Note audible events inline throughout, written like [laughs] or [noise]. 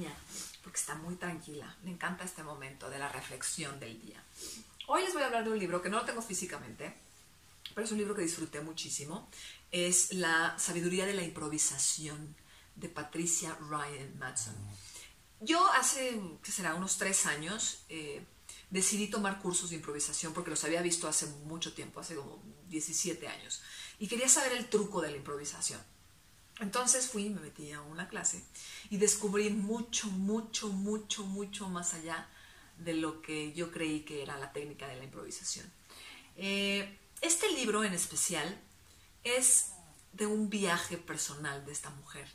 niña, porque está muy tranquila. Me encanta este momento de la reflexión del día. Hoy les voy a hablar de un libro que no lo tengo físicamente, pero es un libro que disfruté muchísimo. Es La sabiduría de la improvisación de Patricia Ryan Madsen. Yo hace, que será, unos tres años eh, decidí tomar cursos de improvisación porque los había visto hace mucho tiempo, hace como 17 años, y quería saber el truco de la improvisación. Entonces fui y me metí a una clase y descubrí mucho, mucho, mucho, mucho más allá de lo que yo creí que era la técnica de la improvisación. Eh, este libro en especial es de un viaje personal de esta mujer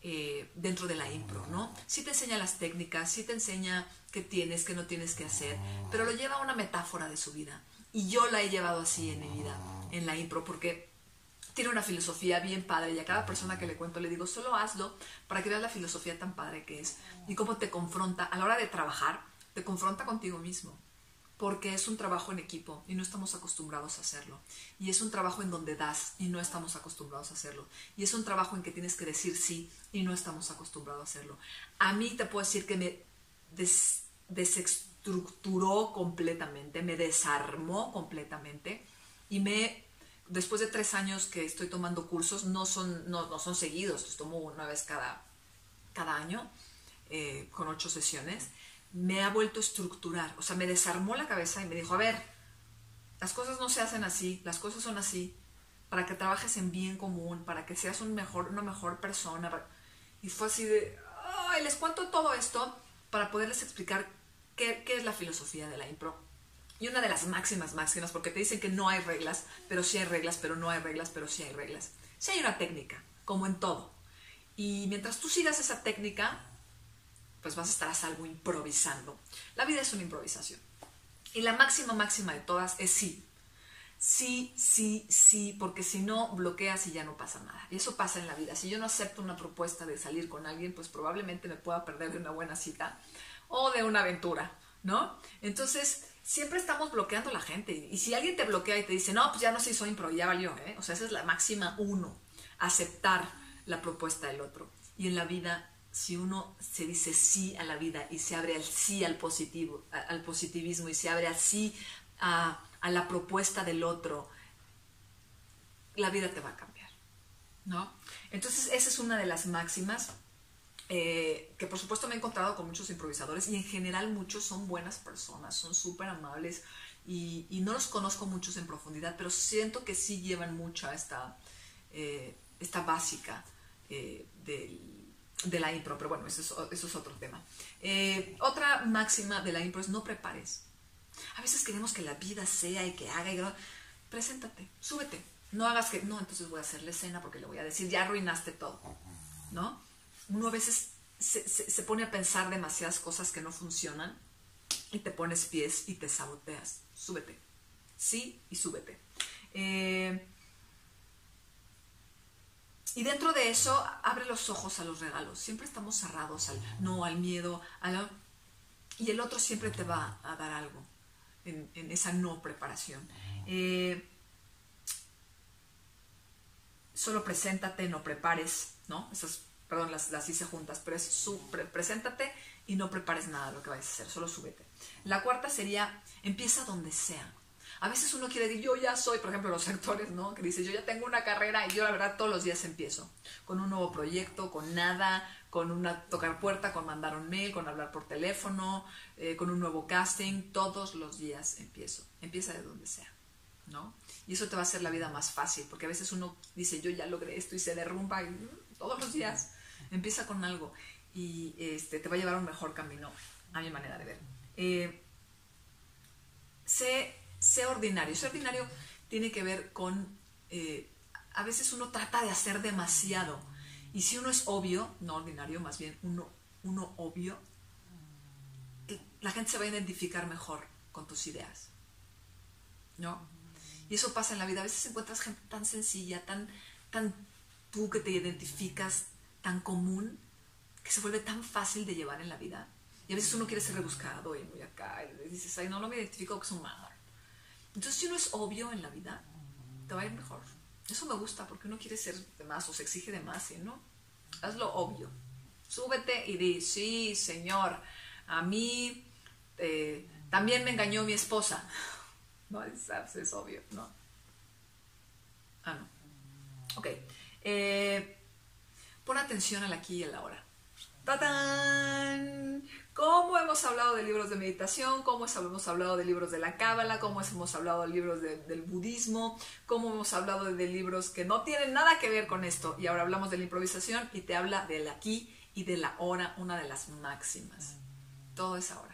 eh, dentro de la impro, ¿no? Sí te enseña las técnicas, sí te enseña qué tienes, qué no tienes que hacer, pero lo lleva a una metáfora de su vida. Y yo la he llevado así en mi vida, en la impro, porque tiene una filosofía bien padre y a cada persona que le cuento le digo, solo hazlo para que veas la filosofía tan padre que es y cómo te confronta a la hora de trabajar, te confronta contigo mismo, porque es un trabajo en equipo y no estamos acostumbrados a hacerlo. Y es un trabajo en donde das y no estamos acostumbrados a hacerlo. Y es un trabajo en que tienes que decir sí y no estamos acostumbrados a hacerlo. A mí te puedo decir que me desestructuró completamente, me desarmó completamente y me después de tres años que estoy tomando cursos, no son, no, son seguidos, los tomo una vez cada, cada año, eh, con ocho sesiones, me ha vuelto a estructurar, o sea, me desarmó la cabeza y me dijo, a ver, las cosas no se hacen así, las cosas son así, para que trabajes en bien común, para que seas un mejor, una mejor persona. Y fue así de, ay, les cuento todo esto para poderles explicar qué, qué es la filosofía de la impro y una de las máximas máximas, porque te dicen que no hay reglas, pero sí hay reglas, pero no hay reglas, pero sí hay reglas. Sí hay una técnica, como en todo. Y mientras tú sigas esa técnica, pues vas a estar a improvisando. La vida es una improvisación. Y la máxima máxima de todas es sí. Sí, sí, sí, porque si no bloqueas y ya no pasa nada. Y eso pasa en la vida. Si yo no acepto una propuesta de salir con alguien, pues probablemente me pueda perder de una buena cita o de una aventura, ¿no? Entonces, siempre estamos bloqueando a la gente. Y si alguien te bloquea y te dice, no, pues ya no se hizo impro, ya valió, ¿eh? O sea, esa es la máxima uno, aceptar la propuesta del otro. Y en la vida, si uno se dice sí a la vida y se abre al sí al, positivo, al positivismo y se abre al sí a, a la propuesta del otro, la vida te va a cambiar, ¿no? Entonces, esa es una de las máximas eh, que por supuesto me he encontrado con muchos improvisadores y en general muchos son buenas personas, son súper amables y, no los conozco muchos en profundidad, pero siento que sí llevan mucho a esta, eh, esta básica eh, de la impro, pero bueno, eso es, eso es otro tema. otra máxima de la impro es no prepares. A veces queremos que la vida sea y que haga y preséntate, súbete. No hagas que, no, entonces voy a hacer la escena porque le voy a decir, ya arruinaste todo, ¿no? Uno a veces se, pone a pensar demasiadas cosas que no funcionan y te pones pies y te saboteas. Súbete. Sí y súbete. Eh, y dentro de eso, abre los ojos a los regalos. Siempre estamos cerrados al no, al miedo, y el otro siempre te va a dar algo en, esa no preparación. Eh, solo preséntate, no prepares, ¿no? Esas perdón, las, las hice juntas, pero es su, preséntate y no prepares nada lo que vayas a hacer, solo súbete. La cuarta sería, empieza donde sea. A veces uno quiere decir, yo ya soy, por ejemplo, los [laughs] actores, ¿no? Que dice, yo ya tengo una carrera y yo la verdad todos los días empiezo. Con un nuevo proyecto, con nada, con una tocar puerta, con mandar un mail, con hablar por teléfono, eh, con un nuevo casting. Todos los días empiezo. Empieza de donde sea, ¿no? Y eso te va a hacer la vida más fácil, porque a veces uno dice, yo ya logré esto y se derrumba y, mm, todos los días. Empieza con algo y este, te va a llevar a un mejor camino, a mi manera de ver. Eh, sé, ordinario. Sé ordinario tiene que ver con, eh, a veces uno trata de hacer demasiado. Y si uno es obvio, no ordinario, más bien uno, uno obvio, la gente se va a identificar mejor con tus ideas. ¿No? Y eso pasa en la vida. A veces encuentras gente tan sencilla, tan, tan tú que te identificas tan común que se vuelve tan fácil de llevar en la vida. Y a veces uno quiere ser rebuscado y muy acá, y dices, ay, no, no me identifico que es humano. Entonces, si uno es obvio en la vida, te va a ir mejor. Eso me gusta porque uno quiere ser de más o se exige de más, ¿sí? ¿no? Hazlo obvio. Súbete y di, sí, señor, a mí eh, También me engañó mi esposa. [laughs] No, es, es obvio, ¿no? Ah, no. Ok. Eh, pon atención al aquí y al ahora. ¡Tatán! ¿Cómo hemos hablado de libros de meditación? ¿Cómo hemos hablado de libros de la cábala? ¿Cómo hemos hablado de libros del budismo? ¿Cómo hemos hablado de, libros que no tienen nada que ver con esto? Y ahora hablamos de la improvisación y te habla del aquí y de la hora, una de las máximas. Todo es ahora.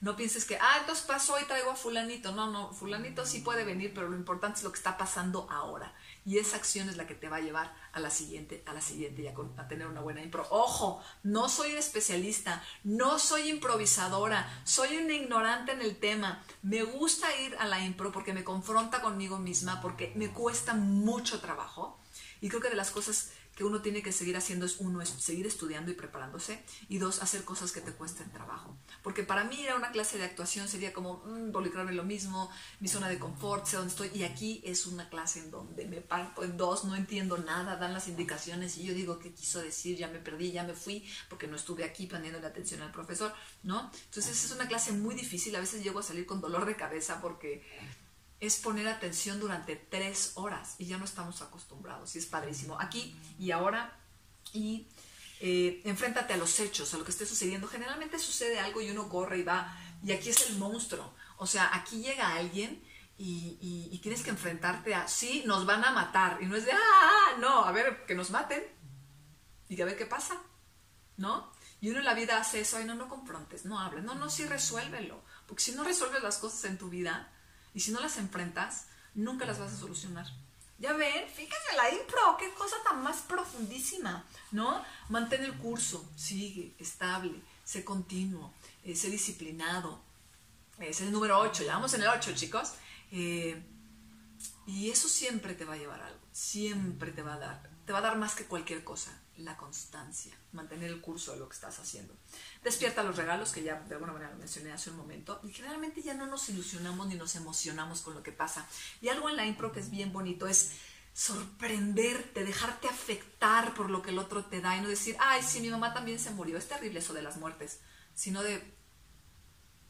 No pienses que, ah, entonces pasó y traigo a fulanito. No, no, fulanito sí puede venir, pero lo importante es lo que está pasando ahora. Y esa acción es la que te va a llevar a la siguiente, a la siguiente y a, tener una buena impro. Ojo, no soy especialista, no soy improvisadora, soy una ignorante en el tema. Me gusta ir a la impro porque me confronta conmigo misma, porque me cuesta mucho trabajo. Y creo que de las cosas que uno tiene que seguir haciendo es uno, seguir estudiando y preparándose y dos, hacer cosas que te cuesten trabajo. Porque para mí era una clase de actuación sería como mm, involucrarme lo mismo, mi zona de confort, sé dónde estoy y aquí es una clase en donde me parto en dos, no entiendo nada, dan las indicaciones y yo digo qué quiso decir, ya me perdí, ya me fui porque no estuve aquí poniendo la atención al profesor, ¿no? Entonces es una clase muy difícil, a veces llego a salir con dolor de cabeza porque es poner atención durante tres horas y ya no estamos acostumbrados y es padrísimo. Aquí y ahora y eh, a los hechos, a lo que esté sucediendo. Generalmente sucede algo y uno corre y va y aquí es el monstruo. O sea, aquí llega alguien y, tienes que enfrentarte a, sí, nos van a matar. Y no es de, ah, no, a ver, que nos maten y a ver qué pasa, ¿no? Y uno en la vida hace eso, ay, no, no confrontes, no hables, no, no, sí resuélvelo. Porque si no resuelves las cosas en tu vida, y si no las enfrentas, nunca las vas a solucionar. Ya ven, fíjense la impro, qué cosa tan más profundísima, ¿no? Mantén el curso, sigue, estable, sé continuo, eh, sé disciplinado. Es el número 8, ya vamos en el 8, chicos. Eh, y eso siempre te va a llevar algo, siempre te va a dar, te va a dar más que cualquier cosa la constancia, mantener el curso de lo que estás haciendo. Despierta los regalos, que ya de alguna manera lo mencioné hace un momento, y generalmente ya no nos ilusionamos ni nos emocionamos con lo que pasa. Y algo en la impro que es bien bonito es sorprenderte, dejarte afectar por lo que el otro te da y no decir, ay, sí, mi mamá también se murió, es terrible eso de las muertes, sino de,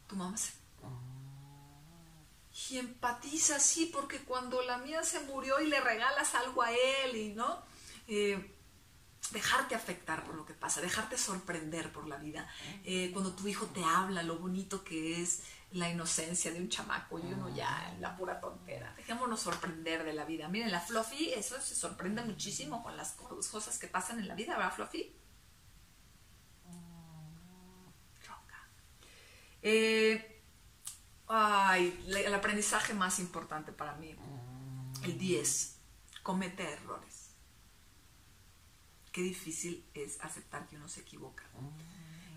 tu mamá se... Y empatiza, sí, porque cuando la mía se murió y le regalas algo a él y, ¿no? Eh, dejarte afectar por lo que pasa, dejarte sorprender por la vida. Eh, cuando tu hijo te habla, lo bonito que es la inocencia de un chamaco y uno ya, la pura tontera. Dejémonos sorprender de la vida. Miren, la Fluffy, eso se sorprende muchísimo con las cosas que pasan en la vida, ¿verdad, Fluffy? Eh, ay, el aprendizaje más importante para mí, el 10, comete errores qué difícil es aceptar que uno se equivoca.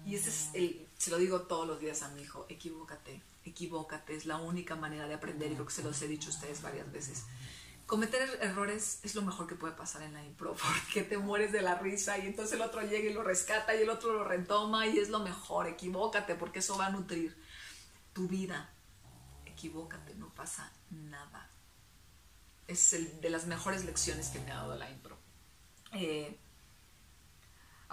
Y ese es el, se lo digo todos los días a mi hijo, equivócate, equivócate, es la única manera de aprender y creo que se los he dicho a ustedes varias veces. Cometer er-, errores es lo mejor que puede pasar en la impro [laughs] porque te mueres de la risa y entonces el otro llega y lo rescata y el otro lo retoma y es lo mejor, equivócate porque eso va a nutrir tu vida. Equivócate, no pasa nada. Es el, de las mejores lecciones que me ha dado la impro. Eh,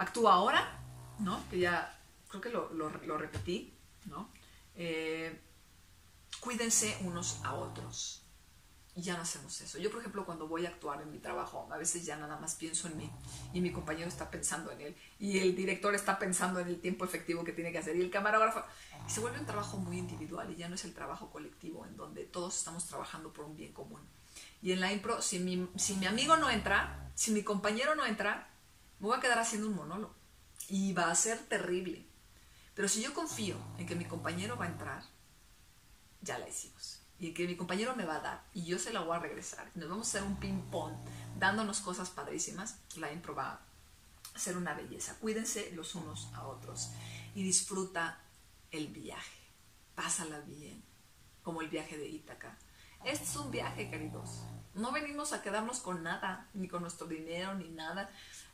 actúa ahora, ¿no? Que ya creo que lo, repetí, ¿no? Eh, cuídense unos a otros. Y ya no hacemos eso. Yo, por ejemplo, cuando voy a actuar en mi trabajo, a veces ya nada más pienso en mí y mi compañero está pensando en él y el director está pensando en el tiempo efectivo que tiene que hacer y el camarógrafo. Y se vuelve un trabajo muy individual y ya no es el trabajo colectivo en donde todos estamos trabajando por un bien común. Y en la impro, si mi, si mi amigo no entra, si mi compañero no entra, me voy a quedar haciendo un monólogo y va a ser terrible. Pero si yo confío en que mi compañero va a entrar, ya la hicimos. Y que mi compañero me va a dar y yo se la voy a regresar. Nos vamos a hacer un ping-pong dándonos cosas padrísimas. La impro va a ser una belleza. Cuídense los unos a otros y disfruta el viaje. Pásala bien, como el viaje de Ítaca. Este es un viaje, queridos. No venimos a quedarnos con nada, ni con nuestro dinero, ni nada.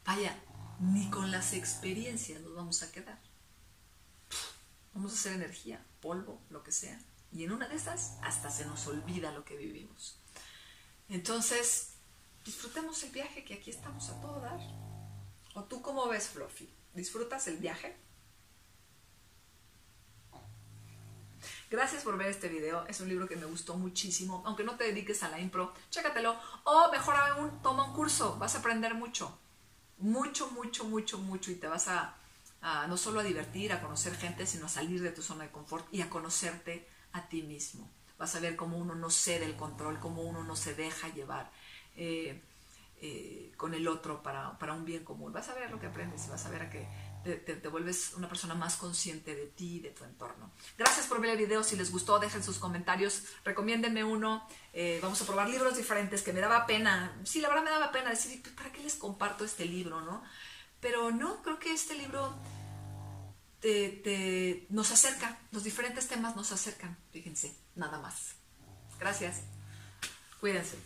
Vaya, ni con las experiencias nos vamos a quedar. Vamos a hacer energía, polvo, lo que sea. Y en una de esas hasta se nos olvida lo que vivimos. Entonces, disfrutemos el viaje que aquí estamos a todo dar. ¿O tú cómo ves, Fluffy? ¿Disfrutas el viaje? Gracias por ver este video. Es un libro que me gustó muchísimo. Aunque no te dediques a la impro, chécatelo. O mejor aún, toma un curso. Vas a aprender mucho. Mucho, mucho, mucho, mucho. Y te vas a, no solo a divertir, a conocer gente, sino a salir de tu zona de confort y a conocerte a ti mismo. Vas a ver cómo uno no cede el control, cómo uno no se deja llevar. Eh, eh, con el otro para, para, un bien común. Vas a ver lo que aprendes y vas a ver a que te, vuelves una persona más consciente de ti y de tu entorno. Gracias por ver el video. Si les gustó, dejen sus comentarios. Recomiéndenme uno. Eh, vamos a probar libros diferentes que me daba pena. Sí, la verdad me daba pena decir, ¿para qué les comparto este libro? no Pero no, creo que este libro te, nos acerca. Los diferentes temas nos acercan. Fíjense, nada más. Gracias. Cuídense.